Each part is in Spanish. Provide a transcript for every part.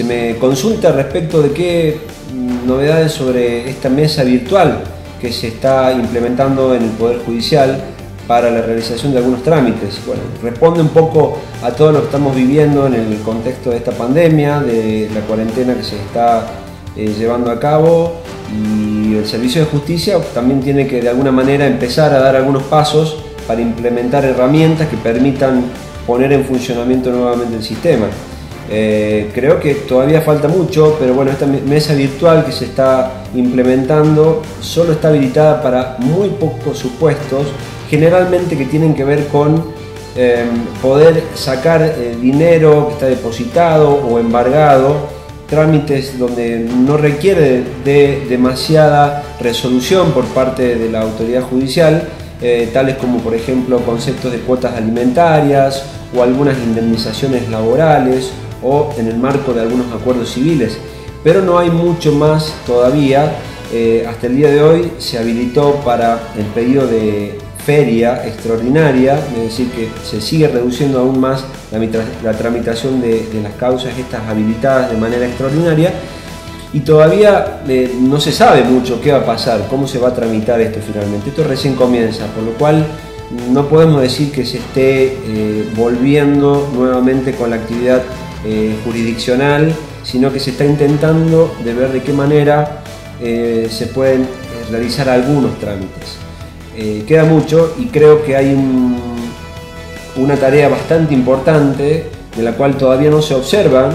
se me consulta respecto de qué novedades sobre esta mesa virtual que se está implementando en el Poder Judicial para la realización de algunos trámites. Bueno, responde un poco a todo lo que estamos viviendo en el contexto de esta pandemia, de la cuarentena que se está eh, llevando a cabo y el Servicio de Justicia también tiene que de alguna manera empezar a dar algunos pasos para implementar herramientas que permitan poner en funcionamiento nuevamente el sistema. Eh, creo que todavía falta mucho, pero bueno, esta mesa virtual que se está implementando solo está habilitada para muy pocos supuestos, generalmente que tienen que ver con em, poder sacar eh, dinero que está depositado o embargado, trámites donde no requiere de demasiada resolución por parte de la autoridad judicial, eh, tales como por ejemplo conceptos de cuotas alimentarias o algunas indemnizaciones laborales o en el marco de algunos acuerdos civiles. Pero no hay mucho más todavía. Eh, hasta el día de hoy se habilitó para el pedido de feria extraordinaria, es decir, que se sigue reduciendo aún más la, tramitación de, las causas estas habilitadas de manera extraordinaria y todavía eh, no se sabe mucho qué va a pasar, cómo se va a tramitar esto finalmente. Esto recién comienza, por lo cual no podemos decir que se esté eh, volviendo nuevamente con la actividad eh, jurisdiccional, sino que se está intentando de ver de qué manera eh, se pueden realizar algunos trámites. queda mucho y creo que hay una tarea bastante importante de la cual todavía no se observa,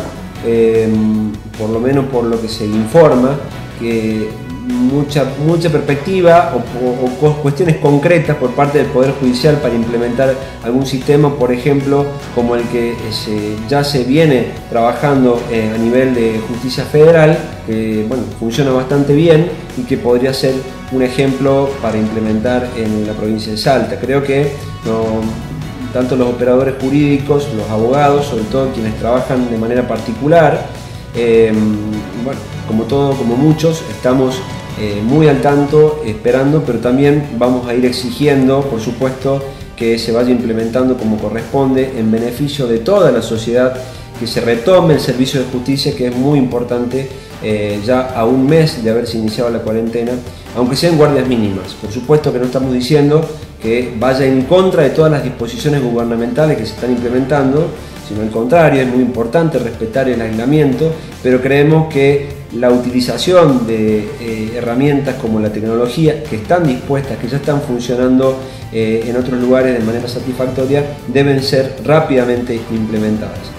por lo menos por lo que se informa, que mucha, mucha perspectiva o, cuestiones concretas por parte del Poder Judicial para implementar algún sistema, por ejemplo, como el que ya se viene trabajando eh, a nivel de justicia federal, que bueno, funciona bastante bien y que podría ser un ejemplo para implementar en la provincia de Salta. Creo que tanto los operadores jurídicos, los abogados, sobre todo quienes trabajan de manera particular, eh, bueno, como todo, como muchos, estamos eh, muy al tanto, esperando, pero también vamos a ir exigiendo, por supuesto, que se vaya implementando como corresponde en beneficio de toda la sociedad, que se retome el servicio de justicia, que es muy importante eh, ya a un mes de haberse iniciado la cuarentena, aunque sean guardias mínimas. Por supuesto que no estamos diciendo que vaya en contra de todas las disposiciones gubernamentales que se están implementando, sino al contrario, es muy importante respetar el aislamiento, pero creemos que la utilización de eh, herramientas como la tecnología que están dispuestas, que ya están funcionando eh, en otros lugares de manera satisfactoria, deben ser rápidamente implementadas.